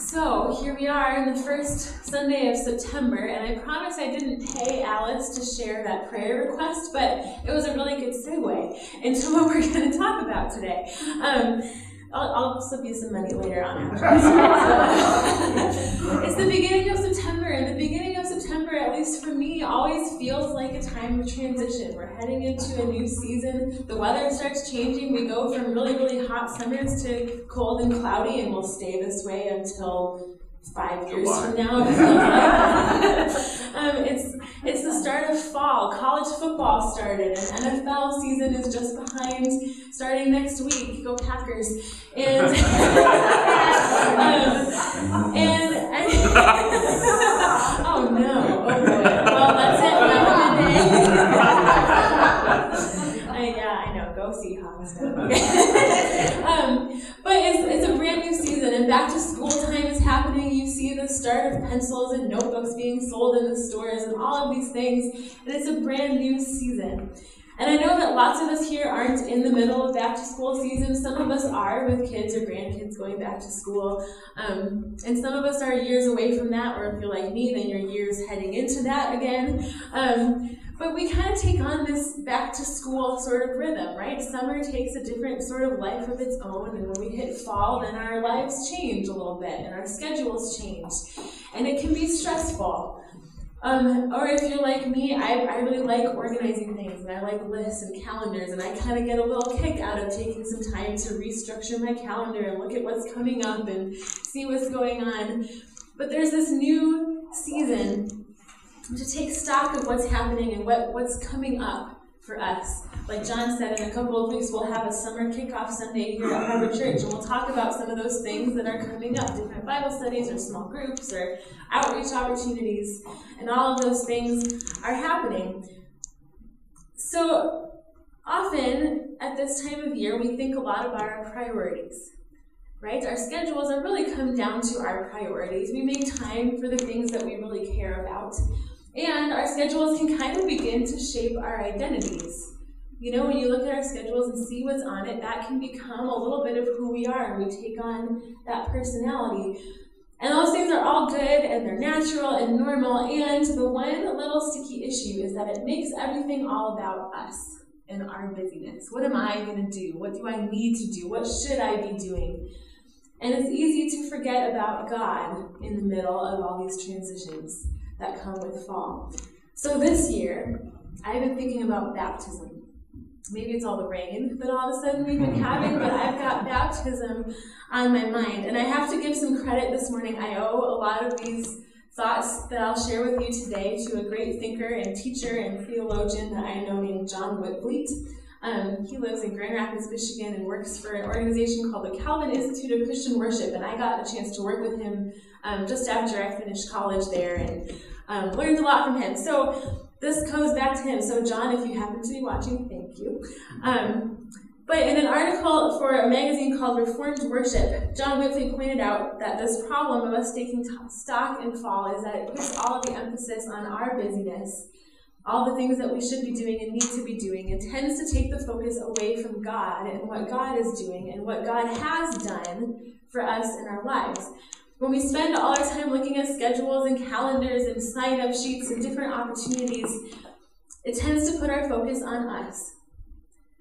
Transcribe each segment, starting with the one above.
So here we are in the first Sunday of September, and I promise I didn't pay Alice to share that prayer request, but it was a really good segue into what we're going to talk about today. Um, I'll, I'll, slip you some money later on. it's the beginning of September, and the beginning at least for me, always feels like a time of transition. We're heading into a new season. The weather starts changing. We go from really, really hot summers to cold and cloudy, and we'll stay this way until five years from now. Um, it's it's the start of fall. College football started, and NFL season is just behind, starting next week. Go Packers! And um, and I, oh no! Oh boy! Well, that's it. Have a good day. I, yeah, I know. Go Seahawks! um, but it's it's a brand new season, and back to school time is happening. You see the start of pencils and notebooks being sold in the stores, and all of these things, and it's a brand new season. And I know that lots of us here aren't in the middle of back to school season. Some of us are with kids or grandkids going back to school. Um, and some of us are years away from that, or if you're like me, then you're years heading into that again. Um, but we kind of take on this back to school sort of rhythm, right? Summer takes a different sort of life of its own, and when we hit fall, then our lives change a little bit and our schedules change. And it can be stressful. Um, or if you're like me, I, I really like organizing things and I like lists and calendars, and I kind of get a little kick out of taking some time to restructure my calendar and look at what's coming up and see what's going on. But there's this new season to take stock of what's happening and what, what's coming up for us. Like John said, in a couple of weeks, we'll have a summer kickoff Sunday here at Harbor Church, and we'll talk about some of those things that are coming up different Bible studies, or small groups, or outreach opportunities, and all of those things are happening. So, often at this time of year, we think a lot about our priorities right? Our schedules are really come down to our priorities. We make time for the things that we really care about. And our schedules can kind of begin to shape our identities. You know, when you look at our schedules and see what's on it, that can become a little bit of who we are, we take on that personality. And those things are all good and they're natural and normal. And the one little sticky issue is that it makes everything all about us and our busyness. What am I going to do? What do I need to do? What should I be doing? And it's easy to forget about God in the middle of all these transitions that come with fall. So this year, I've been thinking about baptism. Maybe it's all the rain that all of a sudden we've been having, but I've got baptism on my mind. And I have to give some credit this morning. I owe a lot of these thoughts that I'll share with you today to a great thinker and teacher and theologian that I know named John Witvliet. Um, he lives in Grand Rapids, Michigan, and works for an organization called the Calvin Institute of Christian Worship. And I got a chance to work with him um, just after I finished college there and um, learned a lot from him. So this goes back to him. So, John, if you happen to be watching, thank you. Um, but in an article for a magazine called Reformed Worship, John Witvliet pointed out that this problem of us taking stock in fall is that it puts all of the emphasis on our busyness all the things that we should be doing and need to be doing, and tends to take the focus away from God and what God is doing and what God has done for us in our lives. When we spend all our time looking at schedules and calendars and sign up sheets and different opportunities, it tends to put our focus on us.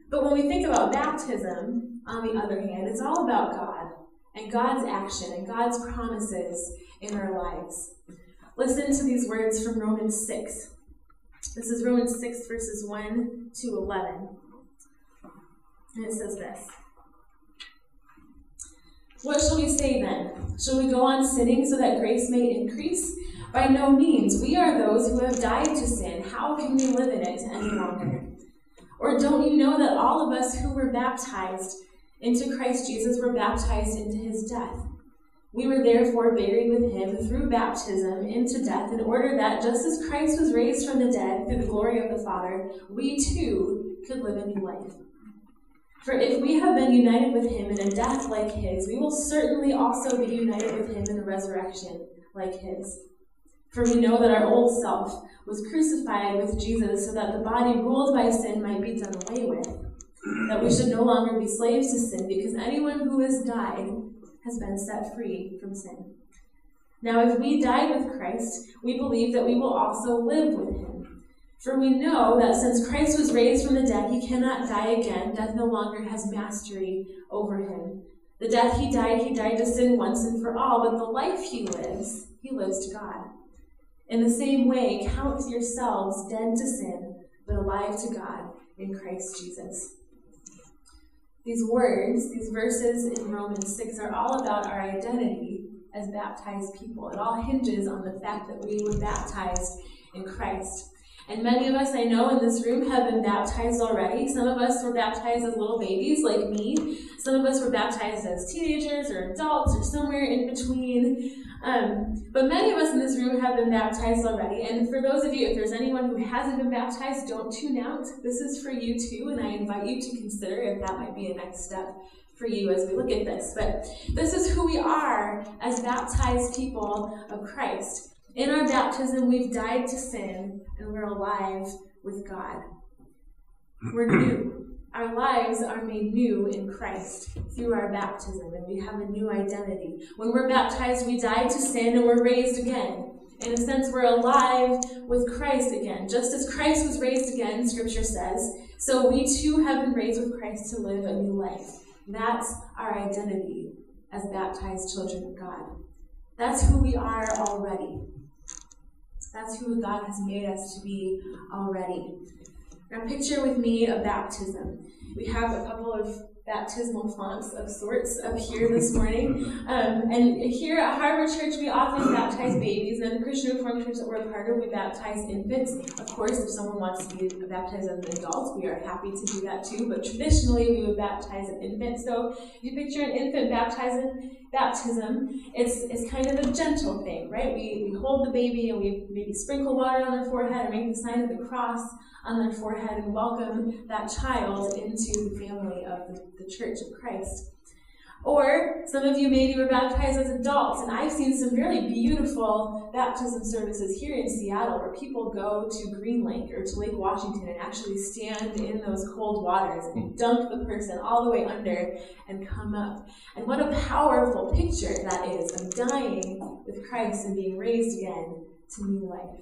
But when we think about baptism, on the other hand, it's all about God and God's action and God's promises in our lives. Listen to these words from Romans 6. This is Romans 6, verses 1 to 11. And it says this What shall we say then? Shall we go on sinning so that grace may increase? By no means. We are those who have died to sin. How can we live in it any longer? Or don't you know that all of us who were baptized into Christ Jesus were baptized into his death? We were therefore buried with him through baptism into death, in order that, just as Christ was raised from the dead through the glory of the Father, we too could live a new life. For if we have been united with him in a death like his, we will certainly also be united with him in a resurrection like his. For we know that our old self was crucified with Jesus so that the body ruled by sin might be done away with, that we should no longer be slaves to sin, because anyone who has died has been set free from sin. Now, if we died with Christ, we believe that we will also live with him. For we know that since Christ was raised from the dead, he cannot die again. Death no longer has mastery over him. The death he died, he died to sin once and for all, but the life he lives, he lives to God. In the same way, count yourselves dead to sin, but alive to God in Christ Jesus. These words, these verses in Romans 6 are all about our identity as baptized people. It all hinges on the fact that we were baptized in Christ. And many of us I know in this room have been baptized already. Some of us were baptized as little babies, like me. Some of us were baptized as teenagers or adults or somewhere in between. Um, but many of us in this room have been baptized already. And for those of you, if there's anyone who hasn't been baptized, don't tune out. This is for you too, and I invite you to consider if that might be a next step for you as we look at this. But this is who we are as baptized people of Christ. In our baptism, we've died to sin and we're alive with God. We're new. Our lives are made new in Christ through our baptism, and we have a new identity. When we're baptized, we die to sin and we're raised again. In a sense, we're alive with Christ again. Just as Christ was raised again, Scripture says, so we too have been raised with Christ to live a new life. That's our identity as baptized children of God. That's who we are already. That's who God has made us to be already. Now, picture with me a baptism. We have a couple of baptismal fonts of sorts up here this morning. Um, and here at Harbor Church, we often baptize babies, and the Christian Reformed Church that we're a part of, we baptize infants. Of course, if someone wants to be baptized as an adult, we are happy to do that too, but traditionally we would baptize an infant. So you picture an infant baptizing, baptism, it's, it's kind of a gentle thing, right? We, we hold the baby and we maybe sprinkle water on their forehead or make the sign of the cross on their forehead and welcome that child into the family of the, the Church of Christ. Or some of you maybe were baptized as adults, and I've seen some really beautiful baptism services here in Seattle where people go to Green Lake or to Lake Washington and actually stand in those cold waters and hmm. dunk the person all the way under and come up. And what a powerful picture that is of dying with Christ and being raised again to new life,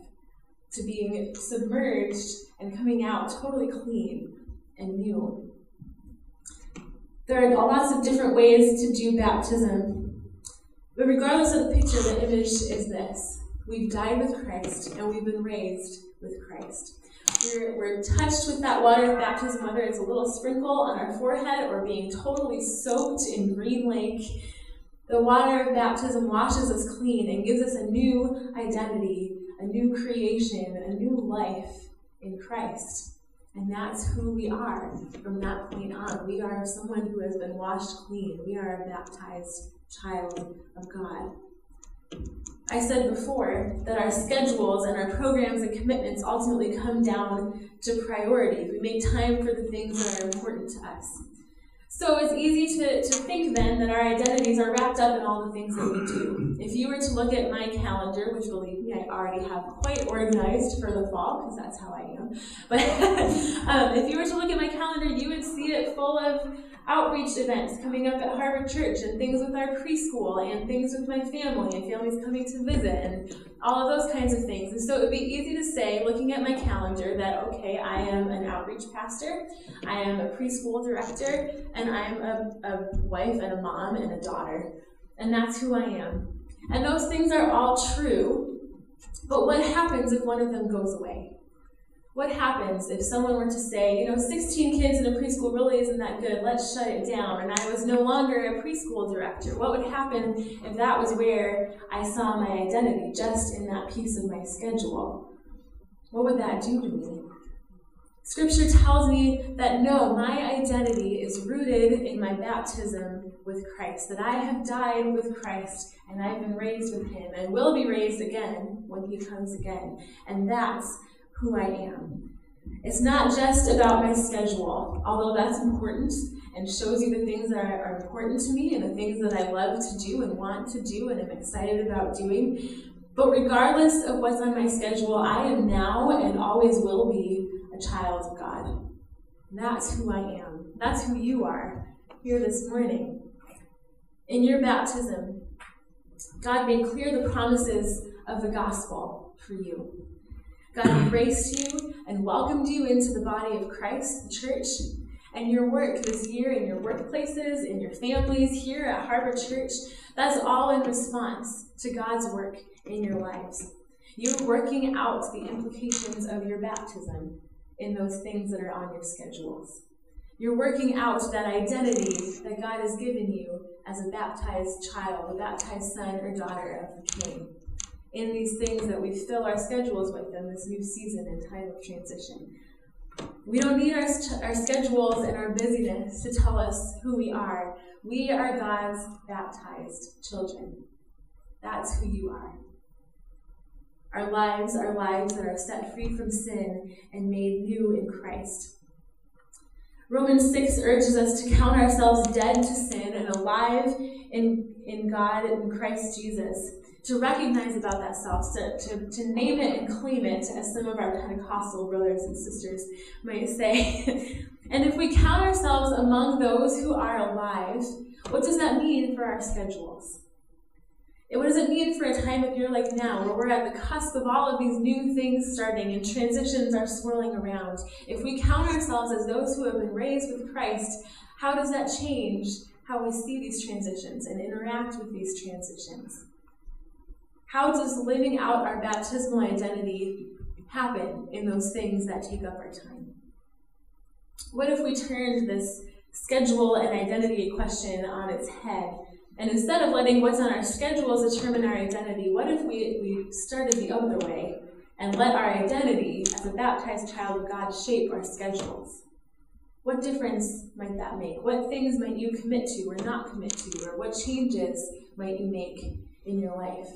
to being submerged and coming out totally clean and new. There are lots of different ways to do baptism. But regardless of the picture, the image is this. We've died with Christ and we've been raised with Christ. We're, we're touched with that water of baptism, whether it's a little sprinkle on our forehead or being totally soaked in Green Lake. The water of baptism washes us clean and gives us a new identity, a new creation, a new life in Christ. And that's who we are from that point on. We are someone who has been washed clean. We are a baptized child of God. I said before that our schedules and our programs and commitments ultimately come down to priorities. We make time for the things that are important to us. So it's easy to, to think then that our identities are wrapped up in all the things that we do. If you were to look at my calendar, which believe me, I already have quite organized for the fall, because that's how I am. But um, if you were to look at my calendar, you would see it full of outreach events coming up at Harbor Church and things with our preschool and things with my family and families coming to visit and all of those kinds of things. And so it would be easy to say, looking at my calendar, that okay, I am an outreach pastor, I am a preschool director, and I'm a, a wife and a mom and a daughter. And that's who I am. And those things are all true. But what happens if one of them goes away? What happens if someone were to say, you know, 16 kids in a preschool really isn't that good, let's shut it down, and I was no longer a preschool director? What would happen if that was where I saw my identity, just in that piece of my schedule? What would that do to me? Scripture tells me that no, my identity is rooted in my baptism with Christ, that I have died with Christ and I've been raised with him and will be raised again when he comes again. And that's who I am. It's not just about my schedule, although that's important and shows you the things that are, important to me and the things that I love to do and want to do and am excited about doing. But regardless of what's on my schedule, I am now and always will be a child of God. That's who I am. That's who you are here this morning. In your baptism, God made clear the promises of the gospel for you. God embraced you and welcomed you into the body of Christ, the church, and your work this year in your workplaces, in your families, here at Harbor Church, that's all in response to God's work in your lives. You're working out the implications of your baptism in those things that are on your schedules. You're working out that identity that God has given you as a baptized child, a baptized son or daughter of the King. In these things that we fill our schedules with in this new season and time of transition. We don't need our, our schedules and our busyness to tell us who we are. We are God's baptized children. That's who you are. Our lives are lives that are set free from sin and made new in Christ. Romans 6 urges us to count ourselves dead to sin and alive in, in God and Christ Jesus. To recognize about that self, to, to, to name it and claim it, as some of our Pentecostal brothers and sisters might say. and if we count ourselves among those who are alive, what does that mean for our schedules? And what does it mean for a time of year like now, where we're at the cusp of all of these new things starting and transitions are swirling around? If we count ourselves as those who have been raised with Christ, how does that change how we see these transitions and interact with these transitions? How does living out our baptismal identity happen in those things that take up our time? What if we turned this schedule and identity question on its head and instead of letting what's on our schedules determine our identity, what if we, we started the other way and let our identity as a baptized child of God shape our schedules? What difference might that make? What things might you commit to or not commit to? Or what changes might you make in your life?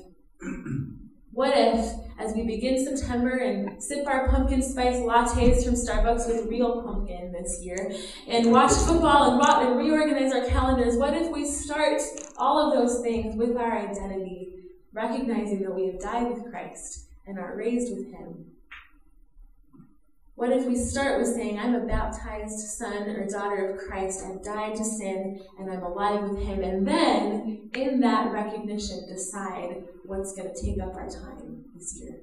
What if, as we begin September and sip our pumpkin spice lattes from Starbucks with real pumpkin this year, and watch football and, and reorganize our calendars, what if we start all of those things with our identity, recognizing that we have died with Christ and are raised with Him? What if we start with saying, I'm a baptized son or daughter of Christ, I've died to sin, and I'm alive with Him, and then in that recognition decide what's going to take up our time this year?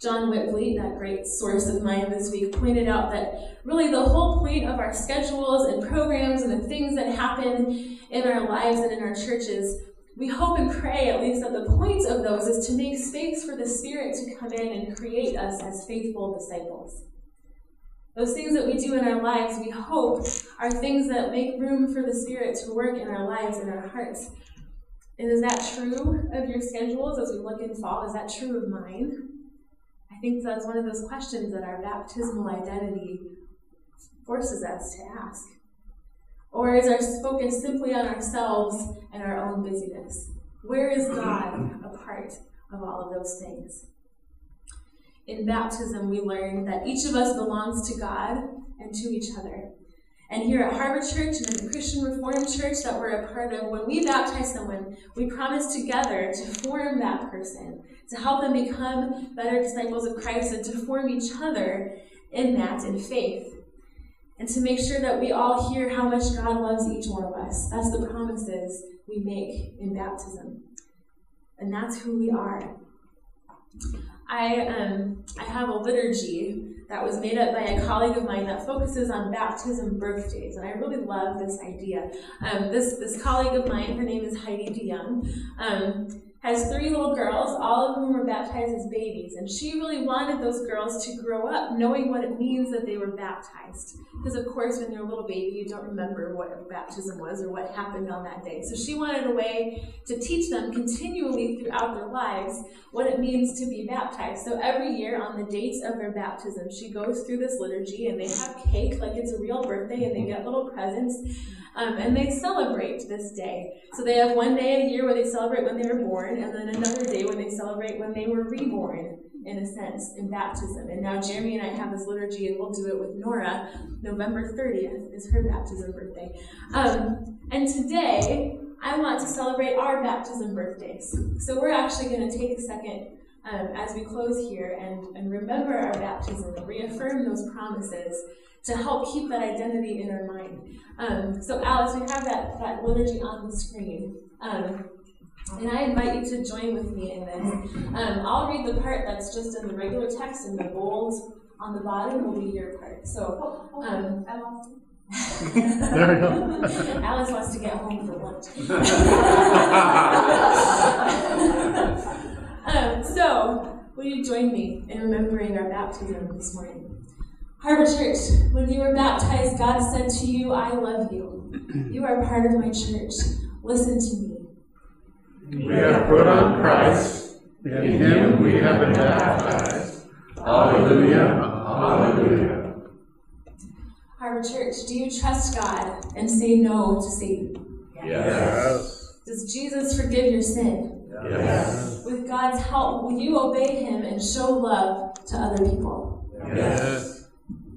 John Witvliet, that great source of mine this week, pointed out that really the whole point of our schedules and programs and the things that happen in our lives and in our churches we hope and pray, at least, that the point of those is to make space for the Spirit to come in and create us as faithful disciples. Those things that we do in our lives, we hope, are things that make room for the Spirit to work in our lives and our hearts. And is that true of your schedules as we look in fall? Is that true of mine? I think that's one of those questions that our baptismal identity forces us to ask. Or is our focus simply on ourselves and our own busyness? Where is God a part of all of those things? In baptism, we learn that each of us belongs to God and to each other. And here at Harbor Church and in the Christian Reformed Church that we're a part of, when we baptize someone, we promise together to form that person, to help them become better disciples of Christ, and to form each other in that in faith and to make sure that we all hear how much God loves each one of us. That's the promises we make in baptism. And that's who we are. I, um, I have a liturgy that was made up by a colleague of mine that focuses on baptism birthdays, and I really love this idea. Um, this, this colleague of mine, her name is Heidi DeYoung, um, has three little girls, all of whom were baptized as babies. And she really wanted those girls to grow up knowing what it means that they were baptized. Because, of course, when you're a little baby, you don't remember what baptism was or what happened on that day. So she wanted a way to teach them continually throughout their lives what it means to be baptized. So every year on the dates of their baptism, she goes through this liturgy and they have cake like it's a real birthday and they get little presents. Um, and they celebrate this day. So they have one day a year where they celebrate when they were born, and then another day when they celebrate when they were reborn, in a sense, in baptism. And now Jeremy and I have this liturgy, and we'll do it with Nora. November 30th is her baptism birthday. Um, and today, I want to celebrate our baptism birthdays. So we're actually going to take a second um, as we close here and, and remember our baptism reaffirm those promises to help keep that identity in our mind. Um, so, Alice, we have that, that liturgy on the screen. Um, and I invite you to join with me in this. Um, I'll read the part that's just in the regular text, and the bold on the bottom will be your part. So, um, There we go. Alice wants to get home for lunch. um, so, will you join me in remembering our baptism this morning? Harbor Church, when you were baptized, God said to you, I love you. You are part of my church. Listen to me. We have put on Christ, in him we have been baptized. Hallelujah, hallelujah. Harbor Church, do you trust God and say no to Satan? Yes, Does Jesus forgive your sin? yes, With God's help, will you obey him and show love to other people? yes.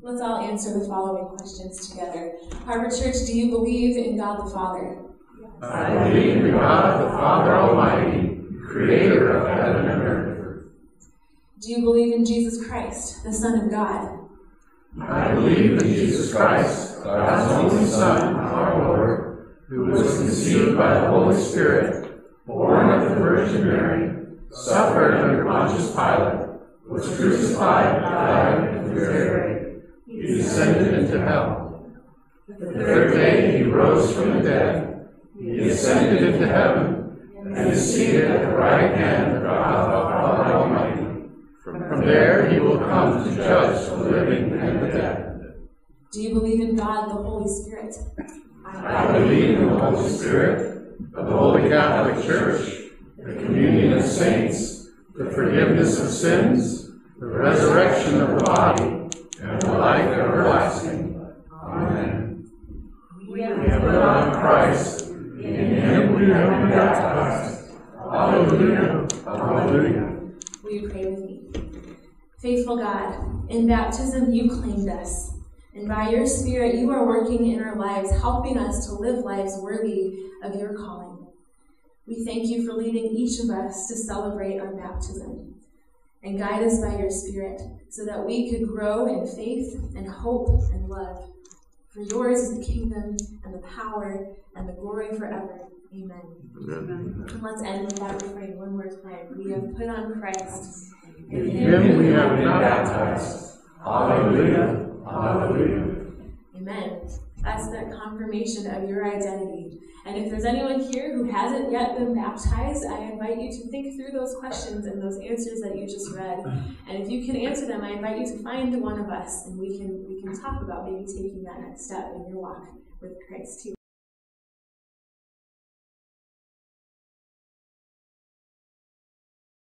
Let's all answer the following questions together. Harbor Church, do you believe in God the Father? I believe in God the Father Almighty, creator of heaven and earth. Do you believe in Jesus Christ, the Son of God? I believe in Jesus Christ, God's only Son, our Lord, who was conceived by the Holy Spirit, born of the Virgin Mary, suffered under Pontius Pilate, was crucified, died, and was buried. He descended into hell. The third day he rose from the dead. He ascended into heaven and is seated at the right hand of God Almighty. From there he will come to judge the living and the dead. Do you believe in God the Holy Spirit? I believe in the Holy Spirit, the Holy Catholic Church, the communion of saints, the forgiveness of sins, the resurrection of the body, and the life everlasting. Amen. We have put on Christ, Will you pray with me? Faithful God, in baptism you claimed us. And by your Spirit, you are working in our lives, helping us to live lives worthy of your calling. We thank you for leading each of us to celebrate our baptism. And guide us by your Spirit so that we could grow in faith and hope and love. For yours is the kingdom and the power and the glory forever. Amen. And let's end with that refrain one more time. We have put on Christ. In him we have been baptized. Hallelujah, hallelujah. Amen. That's that confirmation of your identity. And if there's anyone here who hasn't yet been baptized, I invite you to think through those questions and those answers that you just read. And if you can answer them, I invite you to find one of us and we can we can talk about maybe taking that next step in your walk with Christ too.